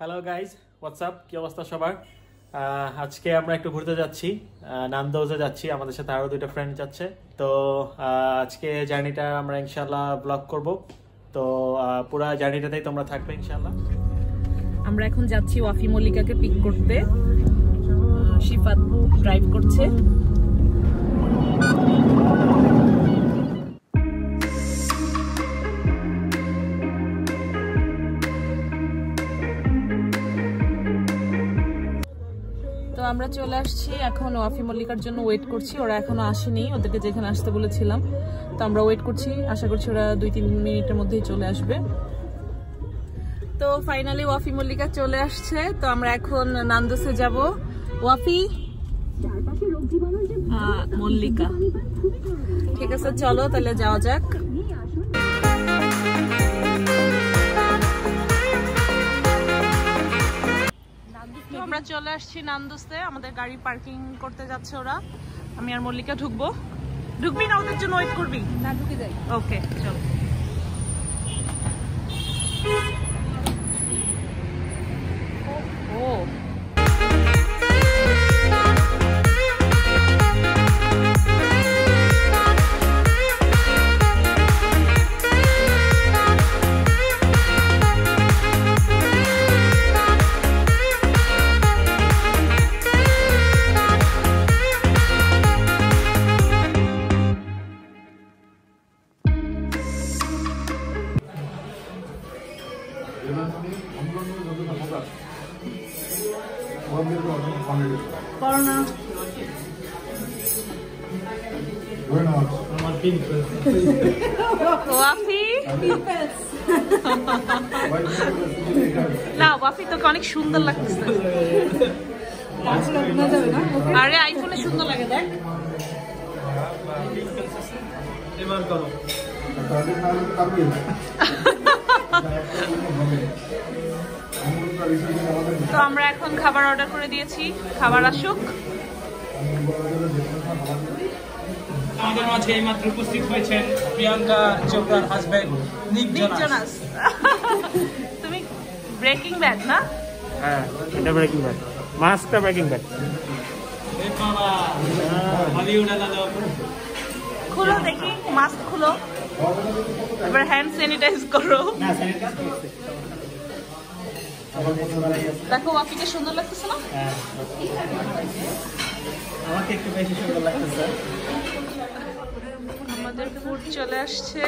Hello guys WhatsApp কি অবস্থা সবার? আজকে আমরা একটু ঘুরতে যাচ্ছি। নান্দৌজে যাচ্ছি। আমাদের সাথে আরও দুইটা ফ্রেন্ড যাচ্ছে। তো আজকে জার্নিটা আমরা ইনশাল্লাহ ব্লগ করব। তো পুরা জার্নিটাতেই তোমরা থাকবে ইনশাল্লাহ আমরা এখন যাচ্ছি ওয়াফি মল্লিকাকে পিক করতে। শিফাত ড্রাইভ করছে। আমরা চলে আসছি। এখন ওয়াফি মল্লিকার জন্য ওয়েট করছি। ওরা এখনও আসেনি। ওদেরকে যেখানে আসতে বলেছিলাম। তো আমরা ওয়েট করছি। আশা করছি ওরা দুই তিন মিনিটের মধ্যেই চলে আসবে। তো ফাইনালি ওয়াফি মল্লিকা চলে আসছে। তো আমরা এখন নান্দোসে যাব। ওয়াফি? মল্লিকা। ঠিক আছে, চলো তাহলে যাওয়া যাক। আমরা চলে আসছি নান্দোসে। আমাদের গাড়ি পার্কিং করতে যাচ্ছে ওরা। আমি আর মল্লিকা ঢুকবো। ঢুকবি না ওদের জন্য ওয়েট করবি? না ঢুকে যাই। ওকে চলো। ও। করোনা। ওয়াফি? না ওয়াফি তোকে অনেক সুন্দর লাগতেছে। আরে আইফোনে সুন্দর লাগে দেখ। তো আমরা এখন খাবার অর্ডার করে দিয়েছি। খাবার আসুক। আমাদের মাঝে এইমাত্র উপস্থিত হয়েছেন প্রিয়াঙ্কা চোপড়ার হাজবেন্ড নিক জোনাস। তুমি ব্রেকিং ব্যাড না? হ্যাঁ এটা ব্রেকিং ব্যাড মাস্কটা ব্রেকিং ব্যাড খুলো দেখি মাস্ক খুলো। এবার হ্যান্ড স্যানিটাইজ করো। দেখো ওয়াফিকে সুন্দর লাগতেছে না? হ্যাঁ। আমাকে একটু বেশি সুন্দর লাগতেছে। আমাদের ফুড চলে আসছে।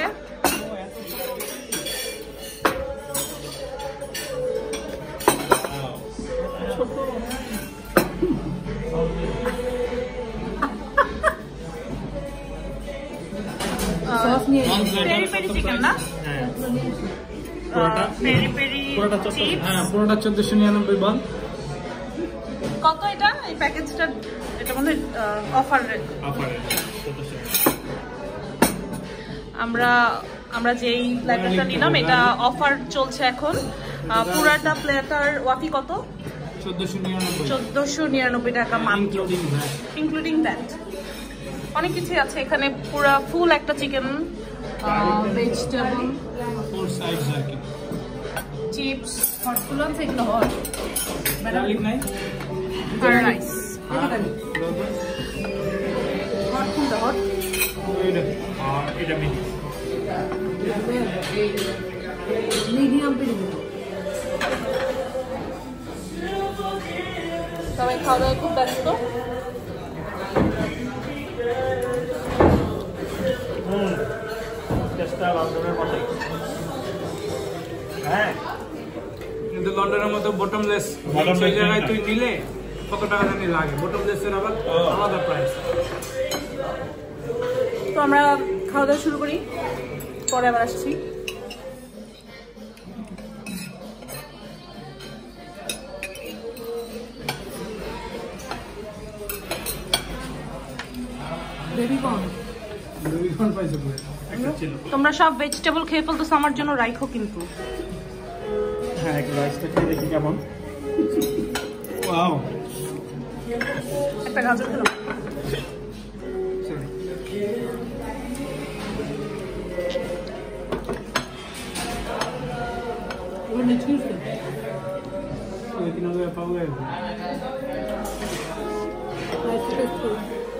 সস নিয়ে পেরি পেরি চিকেন না পেরি পেরি পুরোটা চোদ্দশো? চিপস হ্যাঁ পুরোটা চোদ্দশো নিরানব্বই বল কত এটা? এই প্যাকেজটা এটা মনে অফার অফারে চোদ্দশো আমরা আমরা যেই প্ল্যাটারটা নিলাম এটা অফার চলছে এখন। পুরাটা প্ল্যাটার ওয়াফি কত? চোদ্দশো নিরানব্বই। টাকা মাত্র। ইনক্লুডিং দ্যাট অনেক কিছুই আছে। এখানে পুরা ফুল একটা চিকেন ভেজিটেবল ফোর সাইডস আর কি। চিপস হটগুলো আছে এগুলো হট হট কোনটা হট মিডিয়াম সবাই খাওয়া দাওয়া খুব ব্যস্ত। লন্ডনের হ্যাঁ? কিন্তু লন্ডনের মতো বটমলেস সেই জায়গায় তুই নিলে কত টাকা জানি লাগে। বটমলেস এর আবার আলাদা প্রাইস তো আমরা খাওয়া দাওয়া শুরু করি। পরে আবার আসছি। বেবি কর্ন দুইজন পাইছে তোমরা সব ভেজিটেবল খেয়ে ফেলতেছো আমার জন্য রাইখো কিন্তু। হ্যাঁ একটু রাইসটা খেয়ে দেখি কেমন। ওয়াও একটা গাজর খেলাম।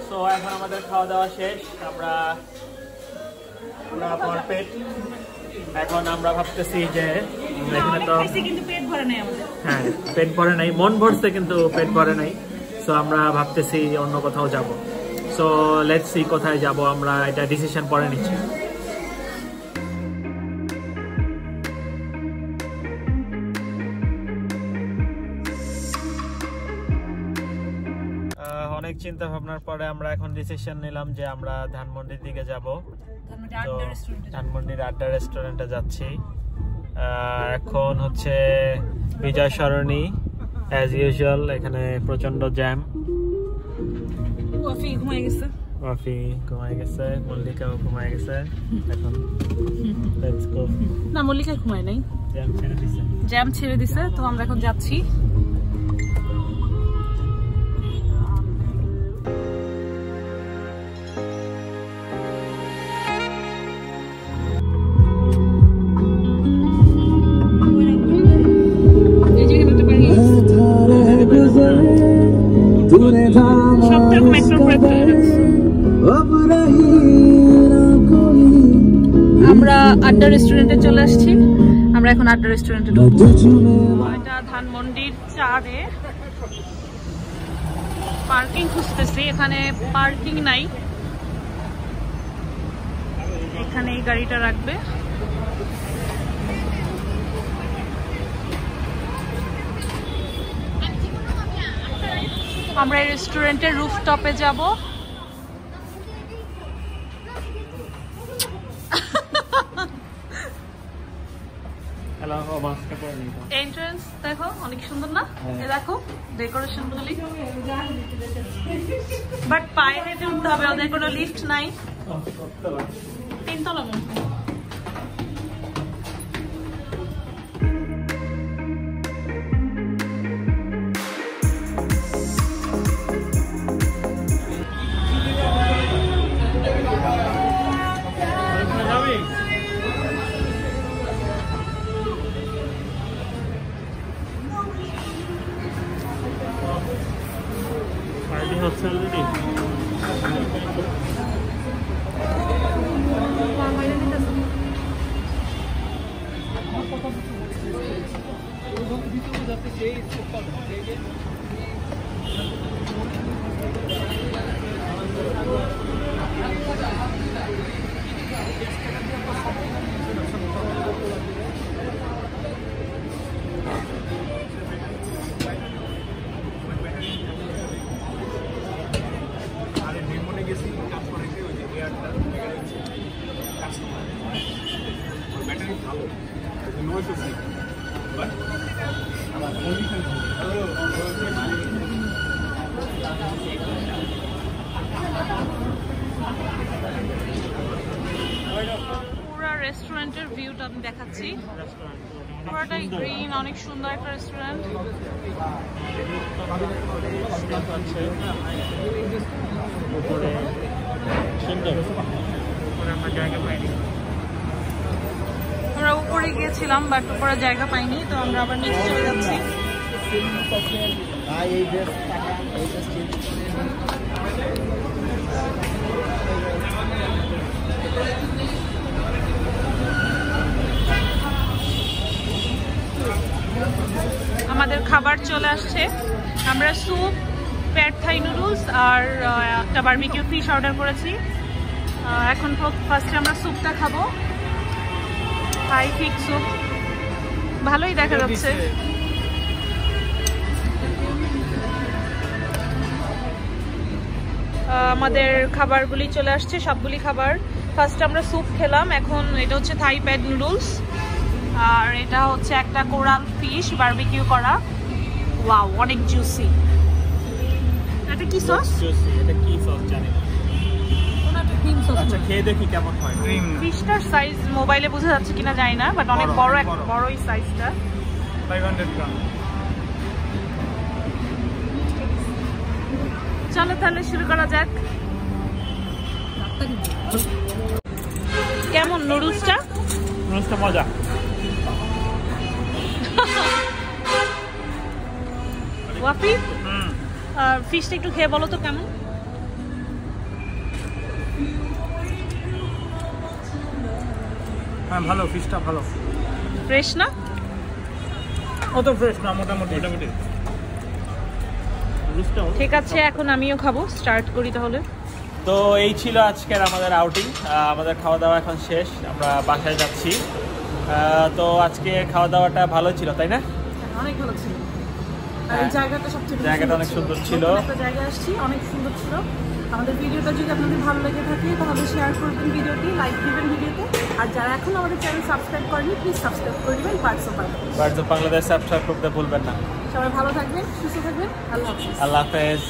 সো এখন আমাদের খাওয়া দাওয়া শেষ। আমরা পুরা পেট। এখন আমরা ভাবতেছি যে এখানে তো হ্যাঁ পেট ভরে নাই। মন ভরছে কিন্তু পেট ভরে নাই। সো আমরা ভাবতেছি অন্য কোথাও যাব। সো লেটস সি কোথায় যাব। আমরা এটা ডিসিশন পরে নিচ্ছি। অনেক চিন্তা ভাবনার পরে আমরা এখন ডিসিশন নিলাম যে আমরা ধানমন্ডির দিকে যাব। তো ধানমন্ডির আড্ডা রেস্টুরেন্টে যাচ্ছি। এখন হচ্ছে বিজয় সরণি অ্যাজ ইউজুয়াল এখানে প্রচণ্ড জ্যাম কফি ঘুমাই গেছে। কফি ঘুমাই গেছে মল্লিকাও ঘুমাই গেছে। এখন লেটস গো না মল্লিকা ঘুমায় নাই। জ্যাম ছেড়ে দিছে। জ্যাম ছেড়ে দিছে তো আমরা এখন যাচ্ছি। আমরা আড্ডা রেস্টুরেন্টে চলে আসছি। আমরা এখন আড্ডা রেস্টুরেন্টে ঢুকবো। এটা ধানমন্ডির চারে পার্কিং খুঁজতেছি। এখানে পার্কিং নাই। এখানে এই গাড়িটা রাখবে। আমরা এই রেস্টুরেন্টের রুফটপে যাব। এন্ট্রান্স দেখো অনেক সুন্দর না? এ দেখো ডেকোরেশন গুলি। বাট পায়ে হেঁটে উঠতে হবে ওদের কোনো লিফট নাই। তিনতলা মনে হয়। পুরা রেস্টুরেন্টের ভিউটা আমি দেখাচ্ছি পুরাটাই গ্রিন অনেক সুন্দর একটা রেস্টুরেন্ট আমরা উপরে গিয়েছিলাম বাট উপরে জায়গা পাইনি তো আমরা আবার নিচে চলে যাচ্ছি আমাদের খাবার চলে আসছে। আমরা স্যুপ প্যাড থাই নুডলস আর একটা বারবিকিউ ফিশ অর্ডার করেছি। এখন ফার্স্টে আমরা স্যুপটা খাব। থাই ফিক স্যুপ ভালোই দেখা যাচ্ছে। আমাদের খাবারগুলি চলে আসছে সবগুলি খাবার। ফার্স্ট আমরা স্যুপ খেলাম। এখন এটা হচ্ছে থাই প্যাড নুডলস আর এটা হচ্ছে একটা কোরাল ফিশ বারবিকিউ করা। ওয়াও অনেক জুসি এটা কি সস এটা কি সস জানি না। আচ্ছা খেয়ে দেখি কেমন হয়। ফিশটার সাইজ মোবাইলে বোঝা যাচ্ছে কিনা জানি না বাট অনেক বড়, বড় এক বড়ই সাইজটা 500 গ্রাম চলো তাহলে শুরু করা যাক। কেমন নুডলসটা? নুডলসটা মজা। ওয়াফি ফিশটা একটু খেয়ে বলো তো কেমন? হ্যাঁ ভালো ফিশটা ভালো। ফ্রেশ না? অত ফ্রেশ না মোটামুটি। মোটামুটি। ঠিক আছে এখন আমিও খাব স্টার্ট করি তাহলে। তো এই ছিল আজকের আমাদের আউটিং আমাদের খাওয়া দাওয়া এখন শেষ আমরা বাসায় যাচ্ছি। তো আজকে খাওয়া দাওয়াটা ভালো ছিল তাই না? অনেক ভালো ছিল। আর হ্যাঁ। এই জায়গাটা সবচেয়ে জায়গাটা অনেক সুন্দর ছিল। একটা আসছি অনেক সুন্দর ছিল। আমাদের ভিডিওটা যদি আপনাদের ভালো লেগে থাকে তাহলে শেয়ার করবেন ভিডিওটি লাইক দিবেন ভিডিওতে। আর যারা এখন আমাদের চ্যানেল সাবস্ক্রাইব করেনি প্লিজ সাবস্ক্রাইব করে দিবেন of birds of Bangladesh subscribe করতে ভুলবেন না। সবাই ভালো থাকবেন সুস্থ থাকবেন আল্লাহ হাফিজ। আল্লাহ হাফেজ।